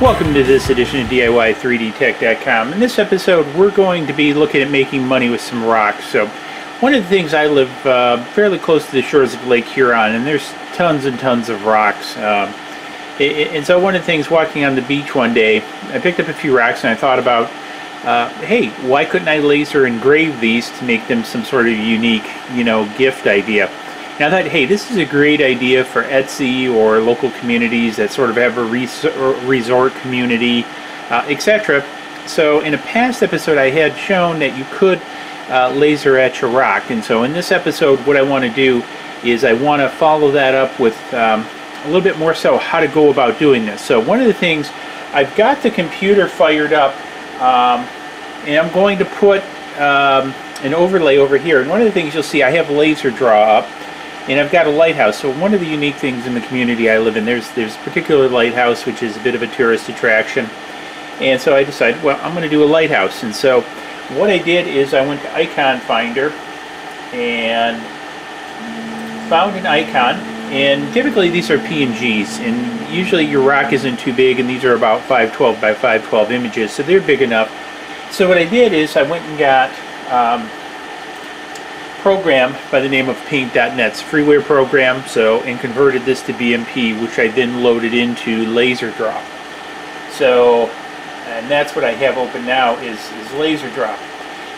Welcome to this edition of DIY3DTech.com. In this episode, we're going to be looking at making money with some rocks. So, one of the things I live uh, fairly close to the shores of Lake Huron, and there's tons and tons of rocks. Um, and so, one of the things walking on the beach one day, I picked up a few rocks and I thought about, uh, hey, why couldn't I laser engrave these to make them some sort of unique, you know, gift idea? And I thought, hey, this is a great idea for Etsy or local communities that sort of have a resort community, uh, etc. So in a past episode, I had shown that you could uh, laser etch a rock. And so in this episode, what I want to do is I want to follow that up with um, a little bit more so how to go about doing this. So one of the things, I've got the computer fired up um, and I'm going to put um, an overlay over here. And one of the things you'll see, I have laser draw up and I've got a lighthouse. So one of the unique things in the community I live in, there's there's a particular lighthouse which is a bit of a tourist attraction. And so I decided, well, I'm going to do a lighthouse. And so what I did is I went to Iconfinder and found an icon. And typically these are PNGs. And usually your rock isn't too big. And these are about 512 by 512 images. So they're big enough. So what I did is I went and got um, program by the name of paint.net. It's a freeware program, so and converted this to BMP, which I then loaded into LaserDraw. So, and that's what I have open now is, is LaserDraw.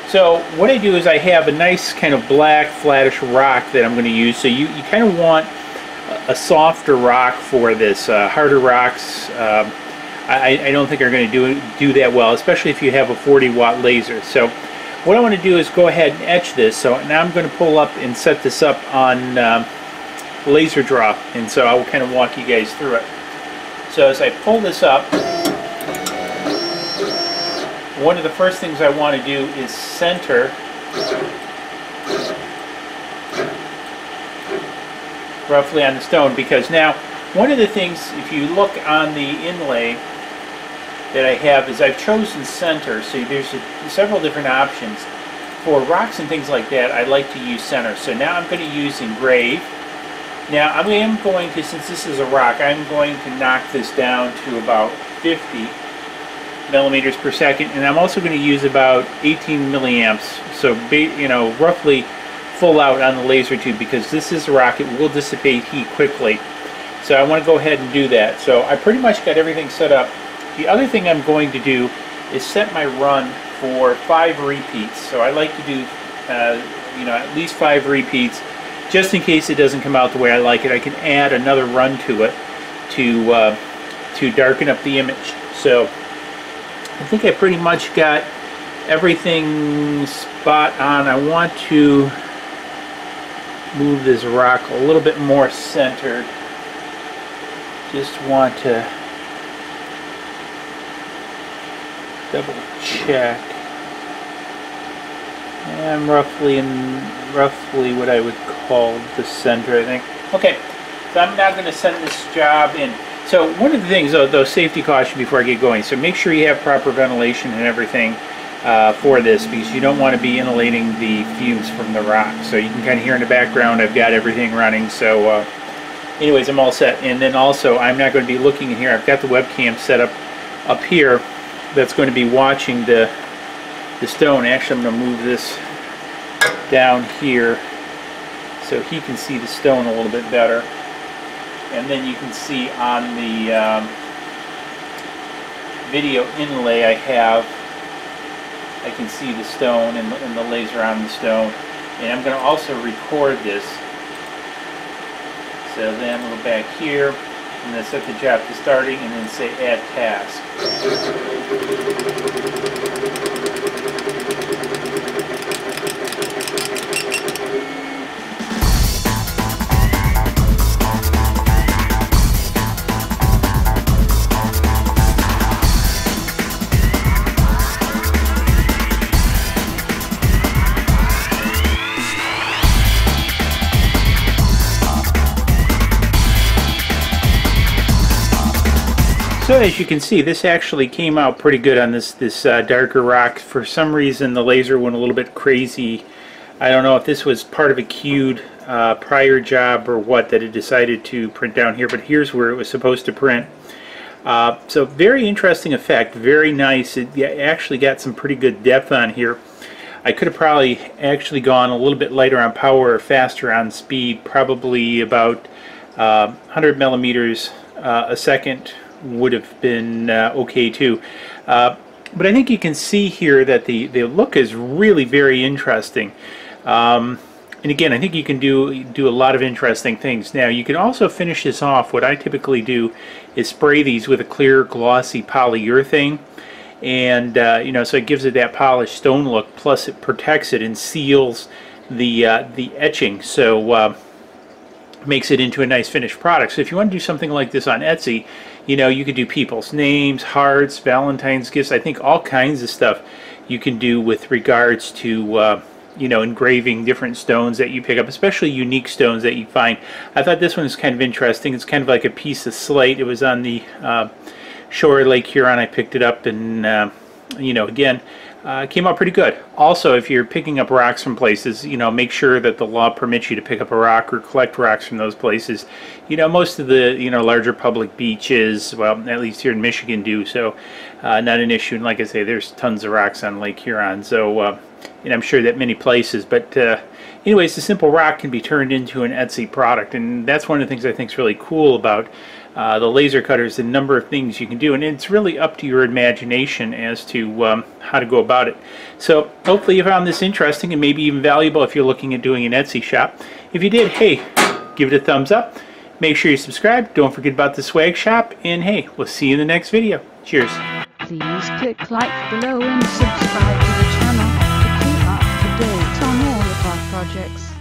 So what I do is I have a nice kind of black flattish rock that I'm going to use. So you, you kind of want a softer rock for this. Uh, harder rocks um, I, I, don't think are going to do, do that well, especially if you have a 40 watt laser. So what I want to do is go ahead and etch this. So now I'm going to pull up and set this up on um, LaserDraw. And so I will kind of walk you guys through it. So as I pull this up, one of the first things I want to do is center roughly on the stone because now one of the things if you look on the inlay that I have is I've chosen center. So there's a, several different options. For rocks and things like that, I like to use center. So now I'm going to use engrave. Now I am going to, since this is a rock, I'm going to knock this down to about 50 millimeters per second. And I'm also going to use about 18 milliamps. So, you know, roughly full out on the laser tube because this is a rock. It will dissipate heat quickly. So I want to go ahead and do that. So I pretty much got everything set up the other thing I'm going to do is set my run for five repeats. So I like to do, uh, you know, at least five repeats, just in case it doesn't come out the way I like it. I can add another run to it to uh, to darken up the image. So I think I pretty much got everything spot on. I want to move this rock a little bit more centered. Just want to double check. I'm roughly in roughly what I would call the center, I think. Okay, so I'm now going to send this job in. So one of the things, though, though, safety caution before I get going. So make sure you have proper ventilation and everything uh, for this because you don't want to be inhalating the fumes from the rock. So you can kind of hear in the background I've got everything running. So uh, anyways, I'm all set. And then also I'm not going to be looking in here. I've got the webcam set up up here that's going to be watching the the stone. Actually, I'm going to move this down here so he can see the stone a little bit better. And then you can see on the um, video inlay I have, I can see the stone and and the laser on the stone. And I'm going to also record this. So then we'll go back here and then set the job to starting and then say add task. So as you can see, this actually came out pretty good on this, this uh, darker rock. For some reason, the laser went a little bit crazy. I don't know if this was part of a queued uh, prior job or what that it decided to print down here, but here's where it was supposed to print. Uh, so very interesting effect, very nice. It actually got some pretty good depth on here. I could have probably actually gone a little bit lighter on power or faster on speed, probably about uh, 100 millimeters uh, a second would have been uh, okay too. Uh, but I think you can see here that the, the look is really very interesting. Um, and again, I think you can do do a lot of interesting things. Now, you can also finish this off. What I typically do is spray these with a clear, glossy polyurethane. And, uh, you know, so it gives it that polished stone look, plus it protects it and seals the, uh, the etching. So, uh, makes it into a nice finished product. So if you want to do something like this on Etsy, you know, you could do people's names, hearts, Valentine's gifts, I think all kinds of stuff you can do with regards to, uh, you know, engraving different stones that you pick up, especially unique stones that you find. I thought this one is kind of interesting. It's kind of like a piece of slate. It was on the uh, shore Lake Huron. I picked it up and, uh, you know, again, uh, came out pretty good. Also, if you're picking up rocks from places, you know, make sure that the law permits you to pick up a rock or collect rocks from those places. You know, most of the, you know, larger public beaches, well, at least here in Michigan do, so uh, not an issue. And like I say, there's tons of rocks on Lake Huron, so, uh, and I'm sure that many places, but uh, anyways, the simple rock can be turned into an Etsy product, and that's one of the things I think is really cool about uh, the laser cutters, the number of things you can do, and it's really up to your imagination as to um, how to go about it. So hopefully you found this interesting and maybe even valuable if you're looking at doing an Etsy shop. If you did, hey, give it a thumbs up. Make sure you subscribe. Don't forget about the swag shop. And hey, we'll see you in the next video. Cheers. Please click like below and subscribe projects.